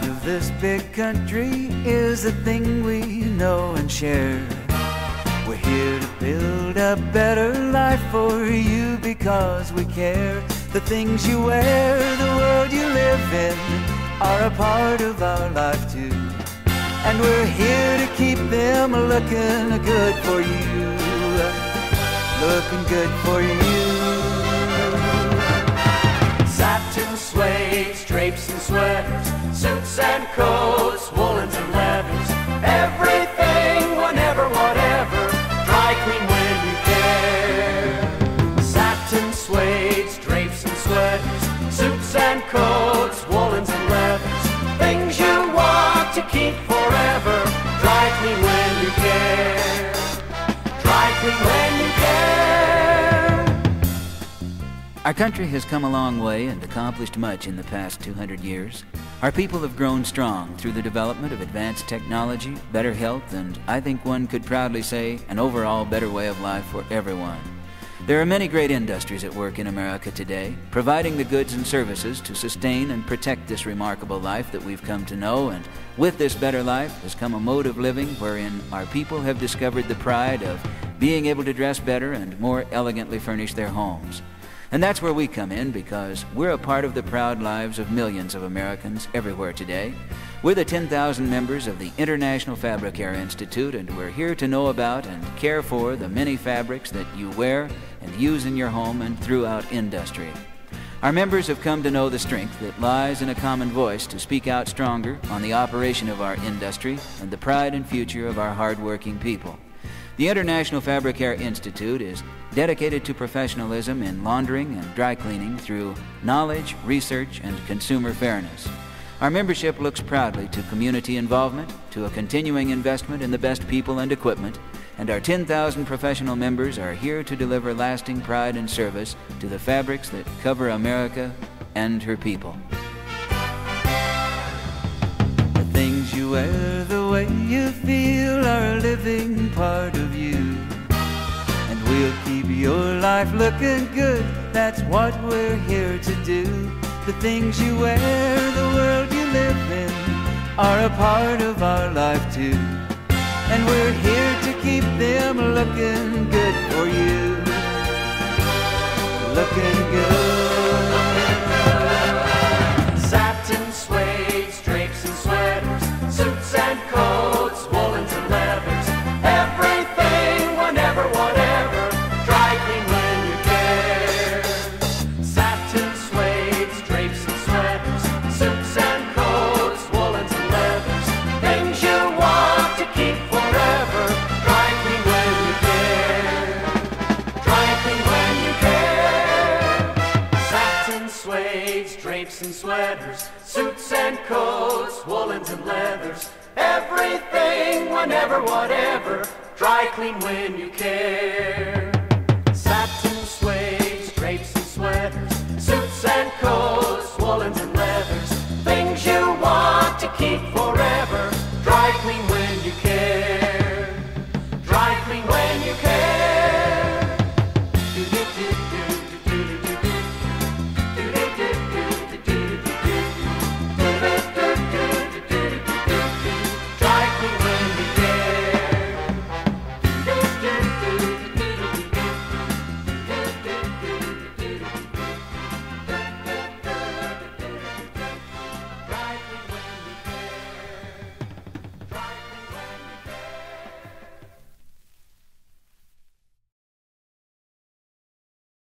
this big country is the thing we know and share. We're here to build a better life for you because we care. The things you wear, the world you live in, are a part of our life too. And we're here to keep them looking good for you. Looking good for you. Satin, suede, drapes and sweaters, suits and coats, woolens and leathers, everything, whenever, whatever, dry clean when you care. Satin, suede, drapes and sweaters, suits and coats, woolens and leathers, things you want to keep forever, dry clean when you care. Dry clean when Our country has come a long way and accomplished much in the past 200 years. Our people have grown strong through the development of advanced technology, better health, and I think one could proudly say an overall better way of life for everyone. There are many great industries at work in America today, providing the goods and services to sustain and protect this remarkable life that we've come to know, and with this better life has come a mode of living wherein our people have discovered the pride of being able to dress better and more elegantly furnish their homes. And that's where we come in because we're a part of the proud lives of millions of Americans everywhere today. We're the 10,000 members of the International Fabricare Institute, and we're here to know about and care for the many fabrics that you wear and use in your home and throughout industry. Our members have come to know the strength that lies in a common voice to speak out stronger on the operation of our industry and the pride and future of our hardworking people. The International Fabricare Institute is dedicated to professionalism in laundering and dry cleaning through knowledge, research, and consumer fairness. Our membership looks proudly to community involvement, to a continuing investment in the best people and equipment, and our 10,000 professional members are here to deliver lasting pride and service to the fabrics that cover America and her people. The things you wear, the way you feel are a living part of keep your life looking good, that's what we're here to do. The things you wear, the world you live in, are a part of our life too. And we're here to keep them looking good for you. Looking good. Drapes and sweaters, suits and coats, woolens and leathers, everything, whenever, whatever, dry clean when you care.